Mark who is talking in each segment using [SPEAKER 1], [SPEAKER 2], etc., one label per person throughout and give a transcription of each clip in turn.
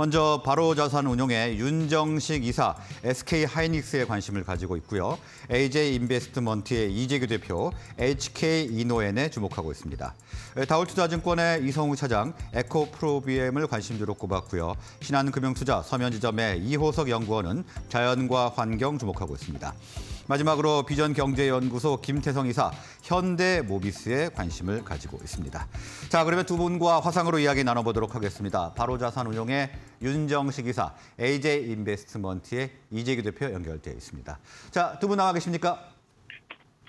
[SPEAKER 1] 먼저 바로 자산 운용의 윤정식 이사 SK 하이닉스에 관심을 가지고 있고요. AJ 인베스트먼트의 이재규 대표 HK 이노엔에 주목하고 있습니다. 다울투자증권의 이성우 차장 에코프로비엠을 관심주로 꼽았고요. 신한금융투자 서면지점의 이호석 연구원은 자연과 환경 주목하고 있습니다. 마지막으로 비전 경제연구소 김태성 이사 현대 모비스에 관심을 가지고 있습니다. 자, 그러면 두 분과 화상으로 이야기 나눠보도록 하겠습니다. 바로자산운용의 윤정식 이사, AJ인베스트먼트의 이재규 대표 연결되어 있습니다. 자, 두 분 나와 계십니까?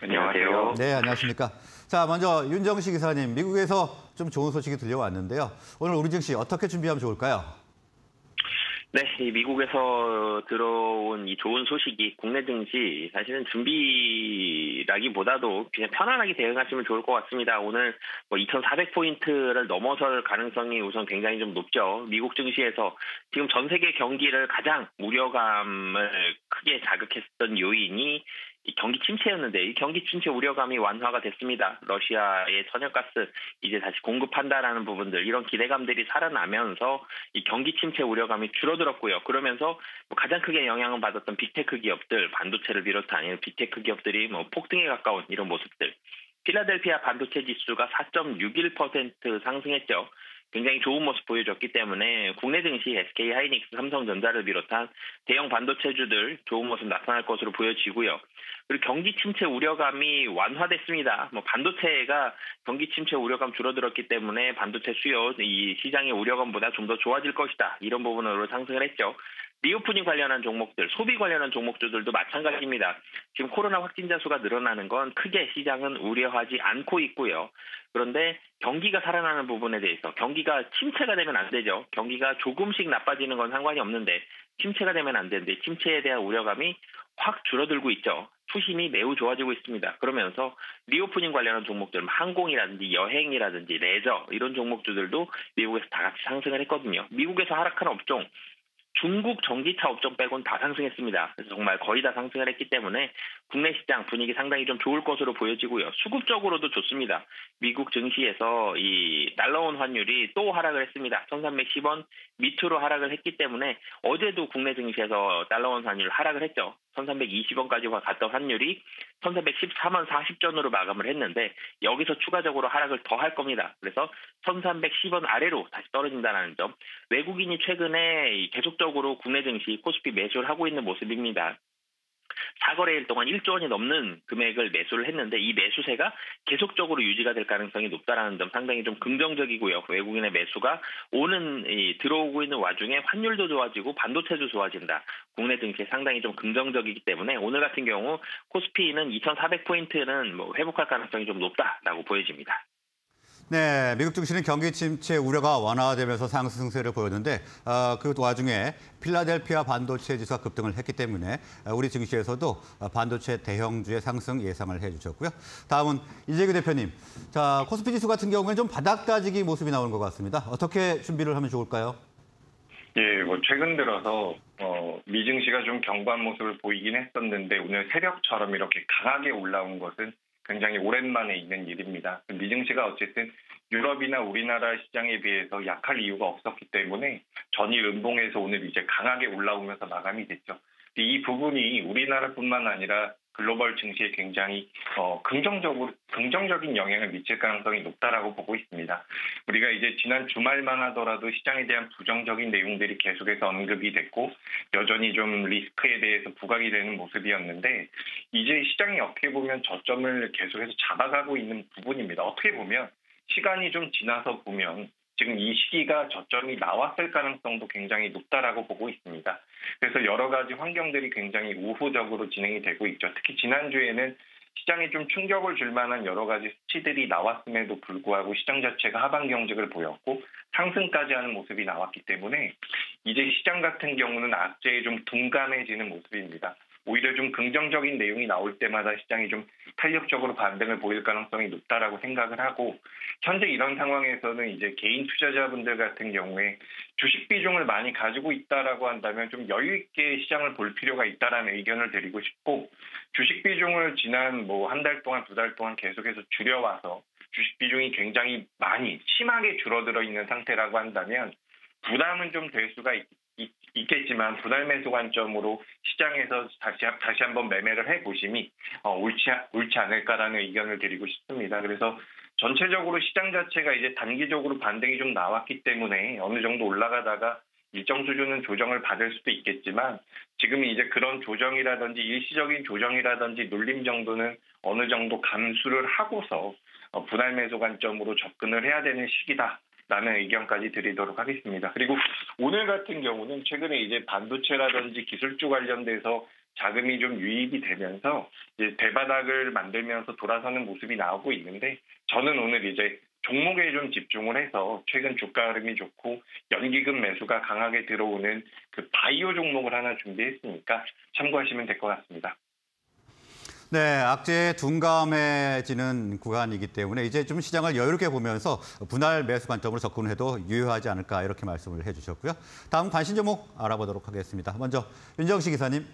[SPEAKER 2] 안녕하세요.
[SPEAKER 1] 네, 안녕하십니까. 자, 먼저 윤정식 이사님, 미국에서 좀 좋은 소식이 들려왔는데요. 오늘 우리 증시 어떻게 준비하면 좋을까요?
[SPEAKER 2] 네, 이 미국에서 들어온 이 좋은 소식이 국내 증시 사실은 준비라기보다도 그냥 편안하게 대응하시면 좋을 것 같습니다. 오늘 뭐 2,400포인트를 넘어설 가능성이 우선 굉장히 좀 높죠. 미국 증시에서 지금 전 세계 경기를 가장 우려감을 크게 자극했던 요인이 이 경기 침체였는데 이 경기 침체 우려감이 완화가 됐습니다. 러시아의 천연가스 이제 다시 공급한다라는 부분들 이런 기대감들이 살아나면서 이 경기 침체 우려감이 줄어들었고요. 그러면서 뭐 가장 크게 영향을 받았던 빅테크 기업들 반도체를 비롯한 빅테크 기업들이 뭐 폭등에 가까운 이런 모습들. 필라델피아 반도체 지수가 4.61% 상승했죠. 굉장히 좋은 모습 보여줬기 때문에 국내 증시 SK 하이닉스, 삼성전자를 비롯한 대형 반도체주들 좋은 모습 나타날 것으로 보여지고요. 그리고 경기 침체 우려감이 완화됐습니다. 뭐 반도체가 경기 침체 우려감 줄어들었기 때문에 반도체 수요 이 시장의 우려감보다 좀 더 좋아질 것이다. 이런 부분으로 상승을 했죠. 리오프닝 관련한 종목들, 소비 관련한 종목들도 마찬가지입니다. 지금 코로나 확진자 수가 늘어나는 건 크게 시장은 우려하지 않고 있고요. 그런데 경기가 살아나는 부분에 대해서 경기가 침체가 되면 안 되죠. 경기가 조금씩 나빠지는 건 상관이 없는데 침체가 되면 안 되는데 침체에 대한 우려감이 확 줄어들고 있죠. 투심이 매우 좋아지고 있습니다. 그러면서 리오프닝 관련한 종목들, 항공이라든지 여행이라든지 레저 이런 종목들도 미국에서 다 같이 상승을 했거든요. 미국에서 하락한 업종 중국 전기차 업종 빼곤 다 상승했습니다. 그래서 정말 거의 다 상승을 했기 때문에 국내 시장 분위기 상당히 좀 좋을 것으로 보여지고요. 수급적으로도 좋습니다. 미국 증시에서 이 달러원 환율이 또 하락을 했습니다. 1310원 밑으로 하락을 했기 때문에 어제도 국내 증시에서 달러원 환율 하락을 했죠. 1320원까지 갔던 환율이 1314만 40전으로 마감을 했는데 여기서 추가적으로 하락을 더 할 겁니다. 그래서 1310원 아래로 다시 떨어진다는 점. 외국인이 최근에 계속적으로 국내 증시 코스피 매수를 하고 있는 모습입니다. 사거래일 동안 1조 원이 넘는 금액을 매수를 했는데 이 매수세가 계속적으로 유지가 될 가능성이 높다라는 점 상당히 좀 긍정적이고요. 외국인의 매수가 오는 이, 들어오고 있는 와중에 환율도 좋아지고 반도체도 좋아진다. 국내 증시 상당히 좀 긍정적이기 때문에 오늘 같은 경우 코스피는 2,400포인트는 뭐 회복할 가능성이 좀 높다라고 보여집니다.
[SPEAKER 1] 네, 미국 증시는 경기 침체 우려가 완화되면서 상승세를 보였는데 어, 그 와중에 필라델피아 반도체 지수가 급등을 했기 때문에 우리 증시에서도 반도체 대형주의 상승 예상을 해주셨고요. 다음은 이재규 대표님. 자, 코스피 지수 같은 경우에는 좀 바닥 따지기 모습이 나오는 것 같습니다. 어떻게 준비를 하면 좋을까요?
[SPEAKER 3] 예, 뭐 최근 들어서 어, 미증시가 좀 경고한 모습을 보이긴 했었는데 오늘 새벽처럼 이렇게 강하게 올라온 것은 굉장히 오랜만에 있는 일입니다. 미증시가 어쨌든 유럽이나 우리나라 시장에 비해서 약할 이유가 없었기 때문에 전일 음봉에서 오늘 이제 강하게 올라오면서 마감이 됐죠. 이 부분이 우리나라뿐만 아니라 글로벌 증시에 굉장히 어, 긍정적으로 긍정적인 영향을 미칠 가능성이 높다라고 보고 있습니다. 우리가 이제 지난 주말만 하더라도 시장에 대한 부정적인 내용들이 계속해서 언급이 됐고 여전히 좀 리스크에 대해서 부각이 되는 모습이었는데 이제 시장이 어떻게 보면 저점을 계속해서 잡아가고 있는 부분입니다. 어떻게 보면 시간이 좀 지나서 보면 지금 이 시기가 저점이 나왔을 가능성도 굉장히 높다라고 보고 있습니다. 그래서 여러 가지 환경들이 굉장히 우호적으로 진행이 되고 있죠. 특히 지난주에는 시장에 좀 충격을 줄 만한 여러 가지 수치들이 나왔음에도 불구하고 시장 자체가 하반 경직을 보였고 상승까지 하는 모습이 나왔기 때문에 이제 시장 같은 경우는 악재에 좀 둔감해지는 모습입니다. 오히려 좀 긍정적인 내용이 나올 때마다 시장이 좀 탄력적으로 반등을 보일 가능성이 높다라고 생각을 하고 현재 이런 상황에서는 이제 개인 투자자분들 같은 경우에 주식 비중을 많이 가지고 있다라고 한다면 좀 여유 있게 시장을 볼 필요가 있다라는 의견을 드리고 싶고 주식 비중을 지난 뭐 한 달 동안 두 달 동안 계속해서 줄여와서 주식 비중이 굉장히 많이 심하게 줄어들어 있는 상태라고 한다면 부담은 좀 될 수가 있, 겠지만 분할 매수 관점으로 시장에서 다시 한- 다시 한번 매매를 해 보심이 어, 옳지 옳지 않을까라는 의견을 드리고 싶습니다. 그래서 전체적으로 시장 자체가 이제 단기적으로 반등이 좀 나왔기 때문에 어느 정도 올라가다가 일정 수준은 조정을 받을 수도 있겠지만 지금 이제 그런 조정이라든지 일시적인 조정이라든지 눌림 정도는 어느 정도 감수를 하고서 어, 분할 매수 관점으로 접근을 해야 되는 시기다. 라는 의견까지 드리도록 하겠습니다. 그리고 오늘 같은 경우는 최근에 이제 반도체라든지 기술주 관련돼서 자금이 좀 유입이 되면서 이제 대바닥을 만들면서 돌아서는 모습이 나오고 있는데 저는 오늘 이제 종목에 좀 집중을 해서 최근 주가 흐름이 좋고 연기금 매수가 강하게 들어오는 그 바이오 종목을 하나 준비했으니까 참고하시면 될 것 같습니다.
[SPEAKER 1] 네, 악재에 둔감해지는 구간이기 때문에 이제 좀 시장을 여유롭게 보면서 분할 매수 관점으로 접근해도 유효하지 않을까 이렇게 말씀을 해주셨고요. 다음 관심 종목 알아보도록 하겠습니다. 먼저 윤정식 기사님.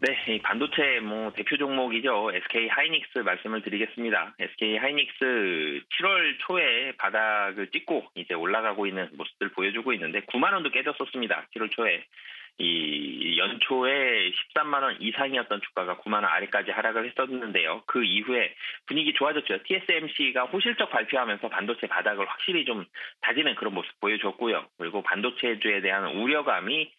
[SPEAKER 2] 네, 이 반도체 뭐 대표 종목이죠. SK 하이닉스 말씀을 드리겠습니다. SK 하이닉스 7월 초에 바닥을 찍고 이제 올라가고 있는 모습들 보여주고 있는데 9만 원도 깨졌었습니다. 7월 초에 이 연초에 13만 원 이상이었던 주가가 9만 원 아래까지 하락을 했었는데요. 그 이후에 분위기 좋아졌죠. TSMC가 호실적 발표하면서 반도체 바닥을 확실히 좀 다지는 그런 모습 보여줬고요. 그리고 반도체주에 대한 우려감이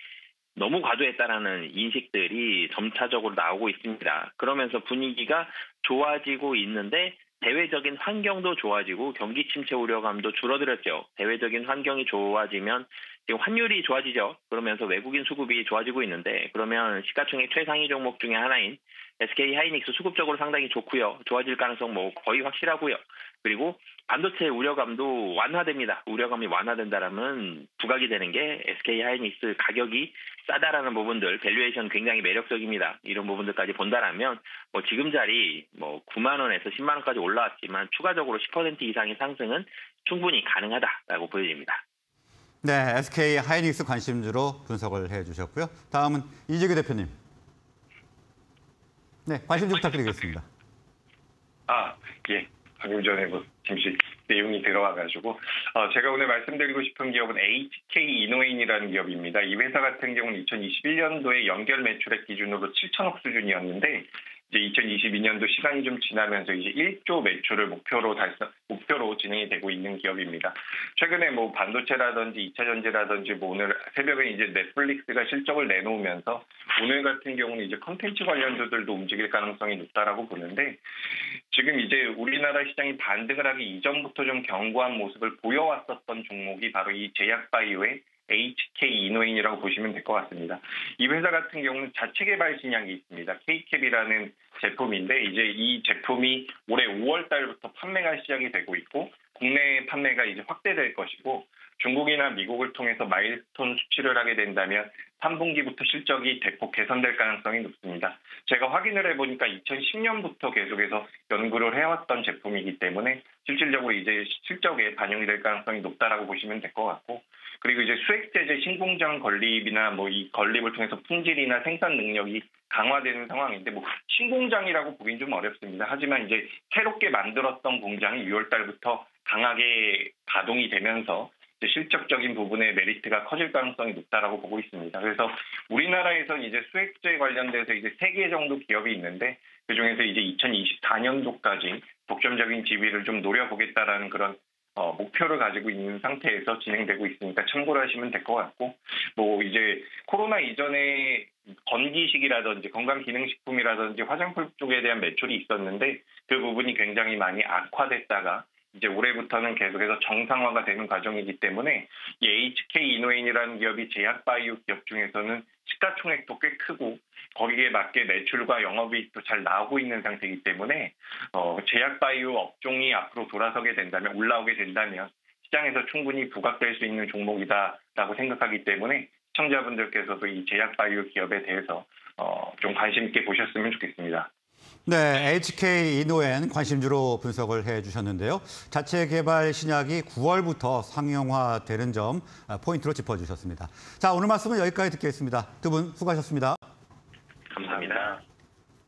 [SPEAKER 2] 너무 과도했다라는 인식들이 점차적으로 나오고 있습니다. 그러면서 분위기가 좋아지고 있는데 대외적인 환경도 좋아지고 경기 침체 우려감도 줄어들었죠. 대외적인 환경이 좋아지면 지금 환율이 좋아지죠. 그러면서 외국인 수급이 좋아지고 있는데 그러면 시가총액 최상위 종목 중에 하나인 SK 하이닉스 수급적으로 상당히 좋고요. 좋아질 가능성 뭐 거의 확실하고요. 그리고 반도체 우려감도 완화됩니다. 우려감이 완화된다라면 부각이 되는 게 SK 하이닉스 가격이 싸다라는 부분들, 밸류에이션 굉장히 매력적입니다. 이런 부분들까지 본다라면 뭐 지금 자리 뭐 9만 원에서 10만 원까지 올라왔지만 추가적으로 10% 이상의 상승은 충분히 가능하다라고 보여집니다.
[SPEAKER 1] 네, SK 하이닉스 관심주로 분석을 해주셨고요. 다음은 이재규 대표님. 네, 관심주 부탁드리겠습니다.
[SPEAKER 3] 아, 예. 방금 전에 뭐 잠시 내용이 들어와가지고 어, 제가 오늘 말씀드리고 싶은 기업은 HK 이노인이라는 기업입니다. 이 회사 같은 경우는 2021년도에 연결 매출액 기준으로 7천억 수준이었는데 이제 2022년도 시간이 좀 지나면서 이제 1조 매출을 목표로 달성 목표로 진행이 되고 있는 기업입니다. 최근에 뭐 반도체라든지 2차 전지라든지 뭐 오늘 새벽에 이제 넷플릭스가 실적을 내놓으면서 오늘 같은 경우는 이제 컨텐츠 관련주들도 움직일 가능성이 높다라고 보는데 지금 이제 우리나라 시장이 반등을 하기 이전부터 좀 견고한 모습을 보여왔었던 종목이 바로 이 제약바이오의 HK 이노인이라고 보시면 될 것 같습니다. 이 회사 같은 경우는 자체 개발 신약이 있습니다. K캡이라는 제품인데 이제 이 제품이 올해 5월 달부터 판매가 시작이 되고 있고 국내 판매가 이제 확대될 것이고 중국이나 미국을 통해서 마일스톤 수출을 하게 된다면 3분기부터 실적이 대폭 개선될 가능성이 높습니다. 제가 확인을 해보니까 2010년부터 계속해서 연구를 해왔던 제품이기 때문에 실질적으로 이제 실적에 반영이 될 가능성이 높다라고 보시면 될 것 같고 그리고 이제 수액제재 신공장 건립이나 뭐 이 건립을 통해서 품질이나 생산 능력이 강화되는 상황인데 뭐 신공장이라고 보긴 좀 어렵습니다. 하지만 이제 새롭게 만들었던 공장이 6월 달부터 강하게 가동이 되면서 실적적인 부분의 메리트가 커질 가능성이 높다라고 보고 있습니다. 그래서 우리나라에서 이제 수액제 관련돼서 이제 세 개 정도 기업이 있는데 그 중에서 이제 2024년도까지 독점적인 지위를 좀 노려보겠다라는 그런 어, 목표를 가지고 있는 상태에서 진행되고 있으니까 참고를 하시면 될 것 같고, 뭐 이제 코로나 이전에 건기식이라든지 건강기능식품이라든지 화장품 쪽에 대한 매출이 있었는데 그 부분이 굉장히 많이 악화됐다가 이제 올해부터는 계속해서 정상화가 되는 과정이기 때문에 이 HK 이노인이라는 기업이 제약 바이오 기업 중에서는 총액도 꽤 크고 거기에 맞게 매출과 영업이익도 잘 나오고 있는 상태이기 때문에 어, 제약바이오 업종이 앞으로 돌아서게 된다면 올라오게 된다면 시장에서 충분히 부각될 수 있는 종목이다라고 생각하기 때문에 시청자분들께서도 이 제약바이오 기업에 대해서 어, 좀 관심 있게 보셨으면 좋겠습니다.
[SPEAKER 1] 네, HK 이노엔 관심주로 분석을 해주셨는데요. 자체 개발 신약이 9월부터 상용화되는 점 포인트로 짚어주셨습니다. 자, 오늘 말씀은 여기까지 듣겠습니다. 두 분
[SPEAKER 2] 수고하셨습니다.